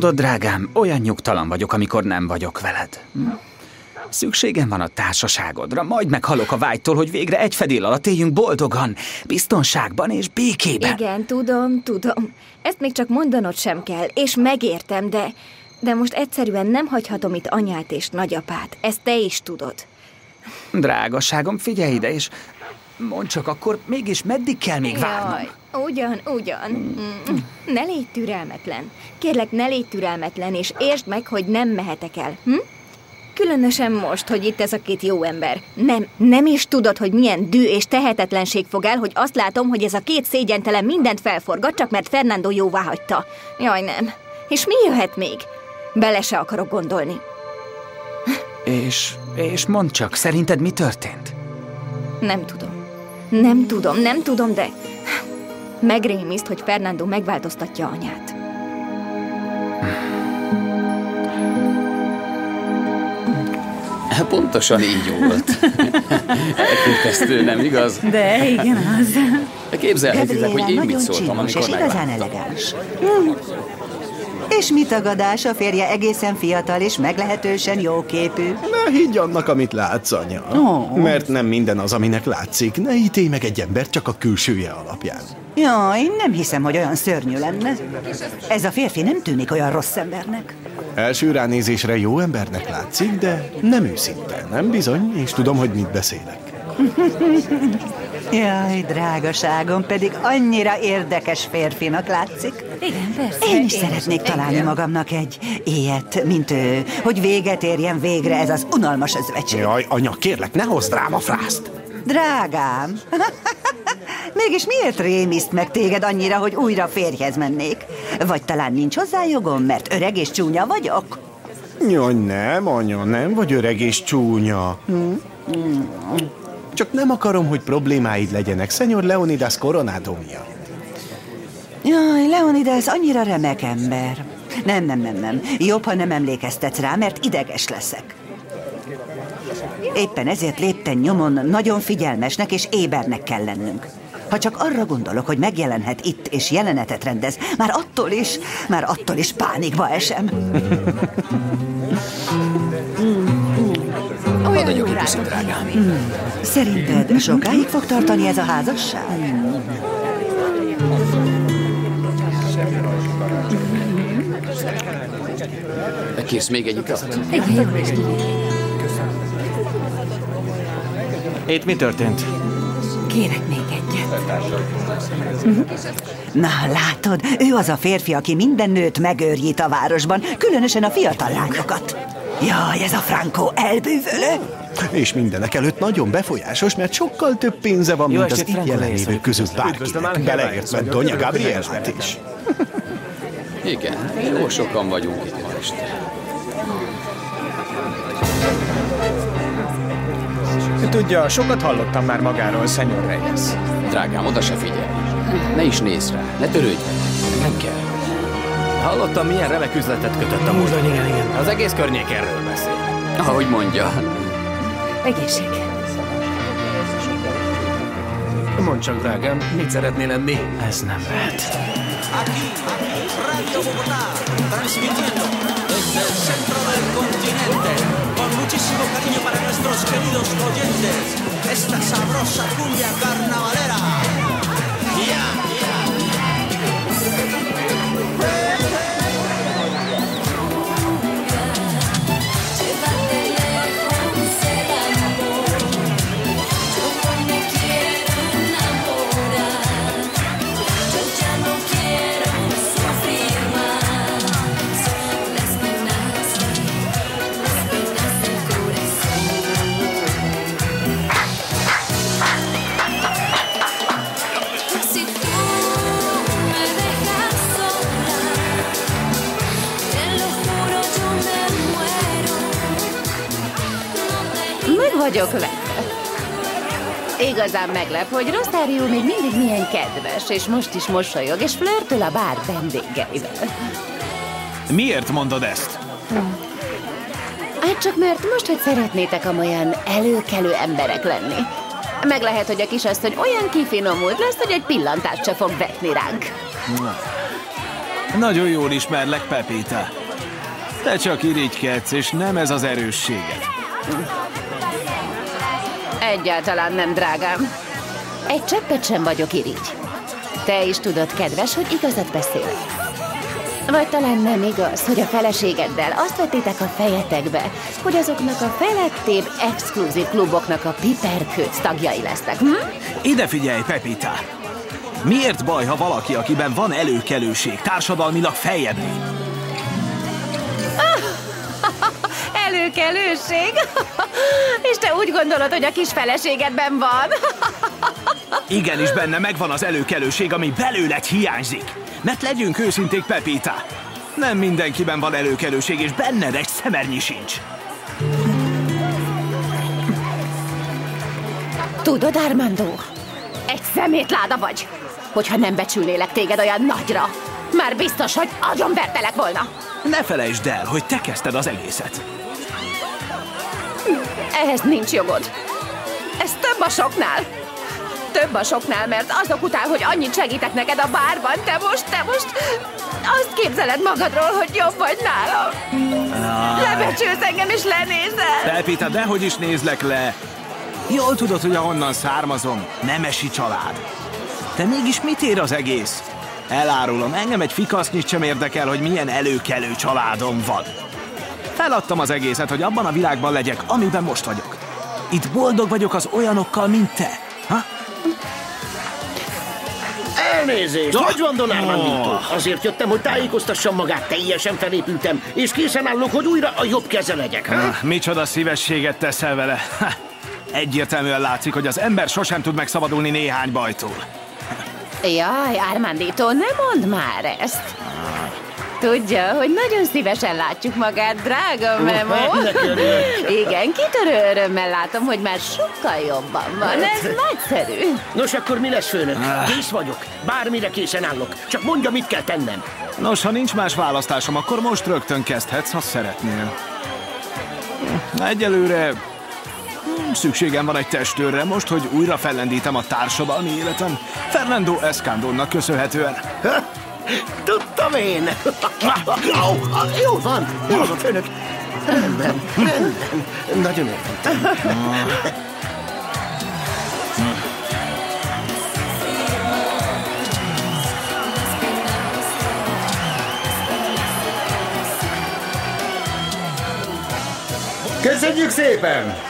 Tudod, drágám, olyan nyugtalan vagyok, amikor nem vagyok veled. Hm? Szükségem van a társaságodra, majd meghalok a vágytól, hogy végre egy fedél alatt éljünk boldogan, biztonságban és békében. Igen, tudom, tudom. Ezt még csak mondanod sem kell, és megértem, de... De most egyszerűen nem hagyhatom itt anyát és nagyapát. Ezt te is tudod. Drágaságom, figyelj ide, és mondd csak akkor mégis meddig kell még várnom? Jaj, ugyan, ugyan. Mm. Ne légy türelmetlen. Kérlek, ne légy türelmetlen, és értsd meg, hogy nem mehetek el. Hm? Különösen most, hogy itt ez a két jó ember. Nem, nem is tudod, hogy milyen dű és tehetetlenség fog el, hogy azt látom, hogy ez a két szégyentelen mindent felforgat, csak mert Fernando jóvá hagyta. Jaj, nem. És mi jöhet még? Bele se akarok gondolni. És, és mondd csak, szerinted mi történt? Nem tudom. Nem tudom, nem tudom, de... Megrémiszt, hogy Fernando megváltoztatja anyát. Pontosan így volt. Elképesztő, nem igaz? De igen, az. Képzelhetitek, hogy én mit szóltam, amikor és igazán elegáns. Hm. És mi tagadás, a férje egészen fiatal és meglehetősen jóképű. Ne higgy annak, amit látsz, anya. Ó. Mert nem minden az, aminek látszik. Ne ítélj meg egy ember csak a külsője alapján. Jaj, nem hiszem, hogy olyan szörnyű lenne. Ez a férfi nem tűnik olyan rossz embernek. Első ránézésre jó embernek látszik, de nem őszinte, nem bizony, és tudom, hogy mit beszélek. Jaj, drágaságom, pedig annyira érdekes férfinak látszik. Igen, persze. Én is szeretnék találni magamnak egy ilyet, mint ő, hogy véget érjen végre ez az unalmas özvecség. Jaj, anya, kérlek, ne hozd rám a frászt! Drágám, mégis miért rémiszt meg téged annyira, hogy újra férjhez mennék? Vagy talán nincs hozzá jogom, mert öreg és csúnya vagyok? Jaj, nem, anya, nem vagy öreg és csúnya. Csak nem akarom, hogy problémáid legyenek, Szenyor Leonidas Coronado miatt. Jaj, Leonidas annyira remek ember. Nem, nem, nem, nem. Jobb, ha nem emlékeztetsz rá, mert ideges leszek. Éppen ezért lépten nyomon nagyon figyelmesnek és ébernek kell lennünk. Ha csak arra gondolok, hogy megjelenhet itt és jelenetet rendez, már attól is, már attól is pánikba esem. Puszit, drágám. Szerinted sokáig fog tartani ez a házasság? Kész még egy italt? Igen. Itt mi történt? Kérek még egyet. Na, látod, ő az a férfi, aki minden nőt megőrjít a városban, különösen a fiatal lányokat. Jaj, ez a Franco elbűvölő. És mindenek előtt nagyon befolyásos, mert sokkal több pénze van, Jó mint az itt Rész. között bárkinek. Beleértve Donya Gabrielát is. Igen, jó sokan vagyunk itt ma este. Tudja, sokat hallottam már magáról, Szenyor Reyes. Drágám, oda se figyelj. Ne is nézz rá, ne törődj. Nem kell. Hallottam, milyen remek üzletet kötött a igen. Az egész környék erről beszél. Ahogy mondja. Egészség. Mondd csak, drágám, mit szeretnél lenni? Ez nem lehet. Aquí, Radio Bogotá, transmitiendo desde el centro del continente, con muchísimo cariño para nuestros queridos oyentes, esta sabrosa cumbia carnavalera. Vagyok vele. Igazán meglep, hogy Rosario még mindig milyen kedves, és most is mosolyog, és flörtöl a bár vendégeivel. Miért mondod ezt? Hát csak mert most, hogy szeretnétek amolyan előkelő emberek lenni. Meg lehet, hogy a kisasszony olyan kifinomult lesz, hogy egy pillantást se fog vetni ránk. Nagyon jól ismerlek, Pepita. Te csak irigykedsz, és nem ez az erősséged. Egyáltalán nem, drágám. Egy cseppet sem vagyok irigy. Te is tudod, kedves, hogy igazat beszél. Vagy talán nem igaz, hogy a feleségeddel azt vettétek a fejetekbe, hogy azoknak a felettébb exkluzív kluboknak a piperkőc tagjai lesznek. Hm? Ide figyelj, Pepita! Miért baj, ha valaki, akiben van előkelőség, társadalmilag feljebb Előkelőség? És te úgy gondolod, hogy a kis feleségedben van? Igenis benne megvan az előkelőség, ami belőled hiányzik. Mert legyünk őszinték, Pepita. Nem mindenkiben van előkelőség, és benned egy szemernyi sincs. Tudod, Armando? Egy szemétláda vagy. Hogyha nem becsülnélek téged olyan nagyra, már biztos, hogy agyonvertelek volna. Ne felejtsd el, hogy te kezdted az egészet. Ehhez nincs jogod. Ez több a soknál. Több a soknál, mert azok után, hogy annyit segítek neked a bárban, te most, te most azt képzeled magadról, hogy jobb vagy nálam. Lebecsülsz engem és lenézel. Pepita, dehogy is nézlek le. Jól tudod, hogy ahonnan származom, nemesi család. De mégis mit ér az egész? Elárulom, engem egy fikasznyit sem érdekel, hogy milyen előkelő családom van. Feladtam az egészet, hogy abban a világban legyek, amiben most vagyok. Itt boldog vagyok az olyanokkal, mint te. Ha? Elnézést! Ah! Hogy van Don. Armandito? Azért jöttem, hogy tájékoztassam magát, teljesen felépültem, és készen állok, hogy újra a jobb keze legyek. Ha? Ah, micsoda szívességet teszel vele. Ha, Egyértelműen látszik, hogy az ember sosem tud megszabadulni néhány bajtól. Jaj, Armandito, ne mondd már ezt. Tudja, hogy nagyon szívesen látjuk magát, drága Memo. örülök. Igen, kitörő örömmel látom, hogy már sokkal jobban van. Ez nagyszerű. Nos, akkor mi lesz, főnök? Kész vagyok. Bármire készen állok. Csak mondja, mit kell tennem. Nos, ha nincs más választásom, akkor most rögtön kezdhetsz, ha szeretnél. Egyelőre hm, szükségem van egy testőrre, most, hogy újra fellendítem a társadalmi életem. Fernando Escandonnak köszönhetően. Tudtam én. Jó van, van, főnök. Rendben, rendben. Nagyon örültem. Köszönjük szépen!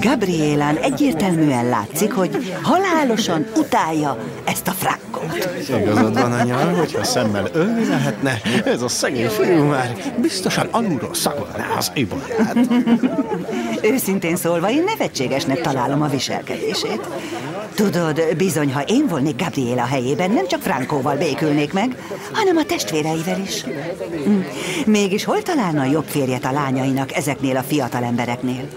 Gabrielán egyértelműen látszik, hogy halálosan utálja ezt a frakkot. Igazad van, anya, hogyha szemmel ölni lehetne, ez a szegény fiú már biztosan alulról szagolná az ibolyát. Őszintén szólva, én nevetségesnek találom a viselkedését. Tudod, bizony, ha én volnék Gabriela helyében, nem csak Frankóval békülnék meg, hanem a testvéreivel is. Hm. Mégis hol találna jobb férjet a lányainak ezeknél a fiatal embereknél?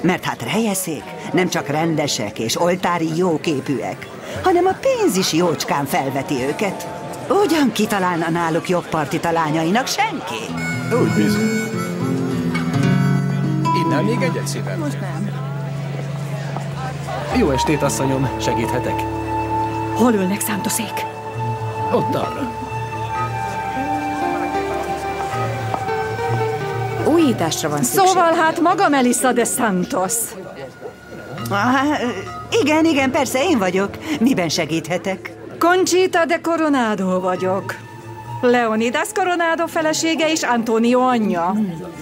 Mert hát rejeszék, nem csak rendesek és oltári jóképűek, hanem a pénz is jócskán felveti őket. Ugyan kitalálna náluk jobb partit a lányainak senki? Úgy bizony. Innál még egyet szívem? Most nem. Jó estét, asszonyom, segíthetek? Hol ülnek Santosék? Ott arra. Újításra van szükség. Szóval hát maga Melissa de Santos. Ah, igen, igen, persze, én vagyok. Miben segíthetek? Conchita de Coronado vagyok. Leonidas Coronado felesége és Antonio anyja.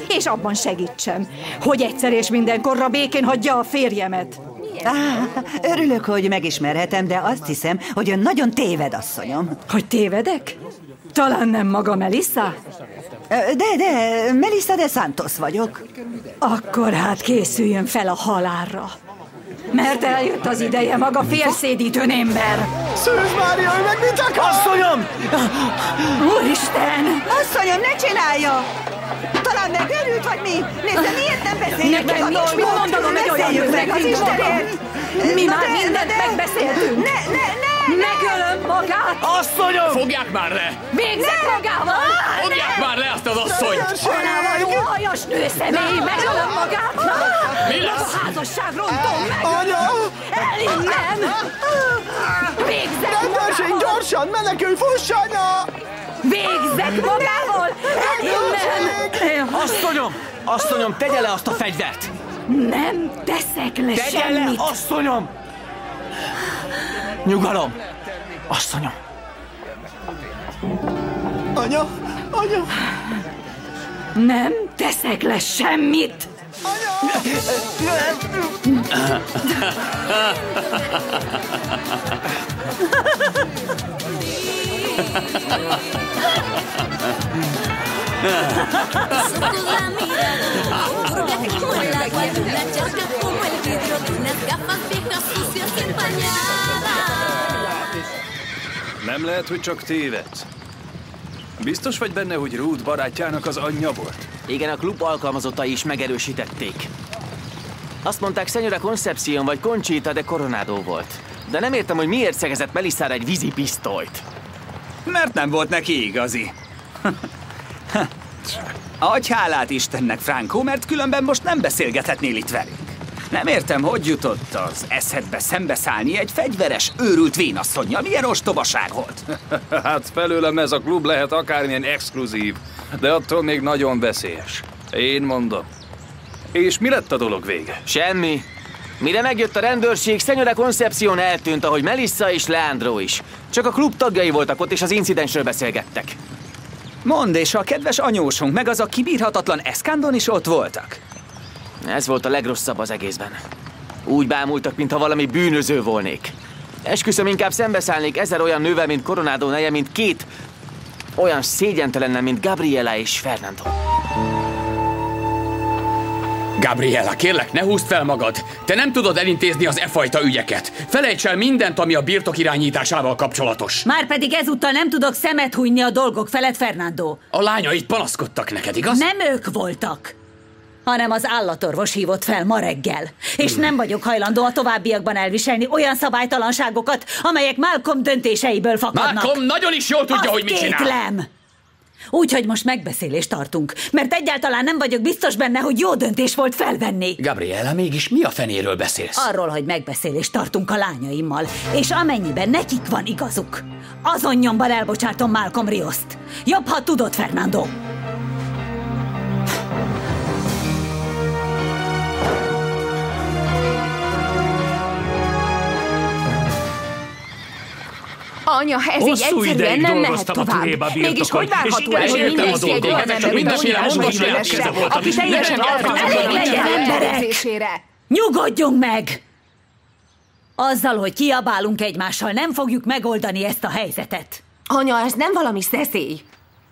És abban segítsen, hogy egyszer és mindenkorra békén hagyja a férjemet. Ah, örülök, hogy megismerhetem, de azt hiszem, hogy ön nagyon téved, asszonyom. Hogy tévedek? Talán nem maga Melissa? De, de, Melissa de Santos vagyok. Akkor hát készüljön fel a halálra. Mert eljött az ideje maga félszédítőn ember. Szűz Mária, ő meg mit akar? Asszonyom! Úristen! Asszonyom, ne csinálja! Vagy mi? Nézze, miért nem beszéljük Nekem meg a nincs mit mondanom egy olyan meg az mint Istenért! magam. Mi Na már de- mindent de- megbeszéltünk. Ne, ne, ne! Megölöm magát! Asszonyom! Fogják már le! Végzek magával! Fogják már le azt az asszonyt! Alávaló hajas nőszemély! Megölöm magát! Mi lesz? A házasság rontom meg! Anya! El innen! Végzek magával! gyorsan! Menekülj, fuss, anya! Végzek magával! Asszonyom! Asszonyom, tegye le azt a fegyvert! Nem teszek le Tegye semmit! le, asszonyom! Nyugalom! Asszonyom! Anya! Anya! Nem teszek le semmit! Ojos la mirada, turbia como el agua de una charca como el vidrio de unas gafas viejas sucias y empañadas. Nem lehet, hogy csak tévedsz. Biztos vagy benne, hogy Ruth barátjának az anyja volt? Igen, a klub alkalmazottai is megerősítették. Azt mondták, Senyora Concepcion vagy Conchita de Coronado volt. De nem értem, hogy miért szegezett Melissára egy vízipisztolyt. Mert nem volt neki igazi. Adj hálát Istennek, Franco, mert különben most nem beszélgethetnél itt velünk. Nem értem, hogy jutott az eszedbe szembeszállni egy fegyveres, őrült vénasszonynal. Milyen ostobaság volt. hát felőlem ez a klub lehet akármilyen exkluzív, de attól még nagyon veszélyes. Én mondom. És mi lett a dolog vége? Semmi. Mire megjött a rendőrség, Senyora Concepcion eltűnt, ahogy Melissa és Leandro is. Csak a klub tagjai voltak ott, és az incidensről beszélgettek. Mondd, és a kedves anyósunk, meg az a kibírhatatlan eszkándon is ott voltak? Ez volt a legrosszabb az egészben. Úgy bámultak, mintha valami bűnöző volnék. Esküszöm, inkább szembeszállnék ezer olyan nővel, mint Coronado neje, mint két olyan szégyentelennel, mint Gabriela és Fernando. Gabriela, kérlek, ne húzd fel magad! Te nem tudod elintézni az e fajta ügyeket. Felejts el mindent, ami a birtok irányításával kapcsolatos. Márpedig ezúttal nem tudok szemet hunyni a dolgok felett, Fernando. A lányait panaszkodtak neked, igaz? Nem ők voltak, hanem az állatorvos hívott fel ma reggel. És nem vagyok hajlandó a továbbiakban elviselni olyan szabálytalanságokat, amelyek Malcolm döntéseiből fakadnak. Malcolm nagyon is jól tudja, Azt hogy mit csinál. kétlem. Úgyhogy most megbeszélést tartunk, mert egyáltalán nem vagyok biztos benne, hogy jó döntés volt felvenni. Gabriela, mégis mi a fenéről beszélsz? Arról, hogy megbeszélést tartunk a lányaimmal, és amennyiben nekik van igazuk, azon nyomban elbocsátom Malcolm Rioszt. Jobb, ha tudod, Fernando. Anya, ez így Hosszú egyszerűen ideig nem mehet tovább. Mégis hogy várható el, hogy mindenki egy olyan ember, mint voltam, aki teljesen Elég legyen, emberek! Nyugodjunk meg! Azzal, hogy kiabálunk egymással, nem fogjuk megoldani ezt a helyzetet. Anya, ez nem valami szeszély.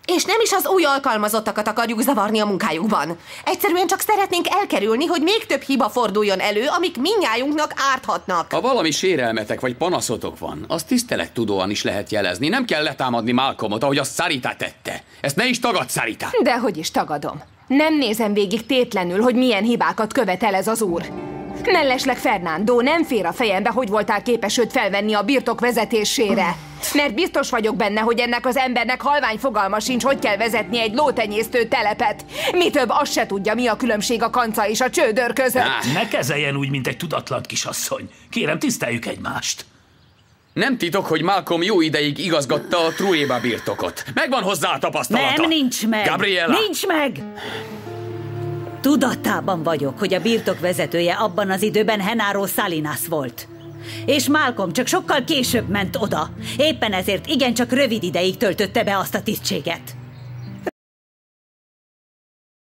És nem is az új alkalmazottakat akarjuk zavarni a munkájukban. Egyszerűen csak szeretnénk elkerülni, hogy még több hiba forduljon elő, amik minnyájunknak árthatnak. Ha valami sérelmetek vagy panaszotok van, azt tisztelettudóan is lehet jelezni. Nem kell letámadni Malcolmot, ahogy azt Sarita tette. Ezt ne is tagad, Sarita! De hogy is tagadom. Nem nézem végig tétlenül, hogy milyen hibákat követel ez az úr. Mellesleg Fernando nem fér a fejembe, hogy voltál képes őt felvenni a birtok vezetésére. Mert biztos vagyok benne, hogy ennek az embernek halvány fogalma sincs, hogy kell vezetni egy lótenyésztő telepet. Mi több, azt se tudja, mi a különbség a kanca és a csődör között. Ne kezeljen úgy, mint egy tudatlan kisasszony. Kérem, tiszteljük egymást. Nem titok, hogy Malcolm jó ideig igazgatta a Truéba birtokot. Megvan hozzá a tapasztalata. Nem, nincs meg! Gabriela! Nincs meg! Tudatában vagyok, hogy a birtok vezetője abban az időben Henaro Salinas volt. És Malcolm csak sokkal később ment oda. Éppen ezért igencsak rövid ideig töltötte be azt a tisztséget.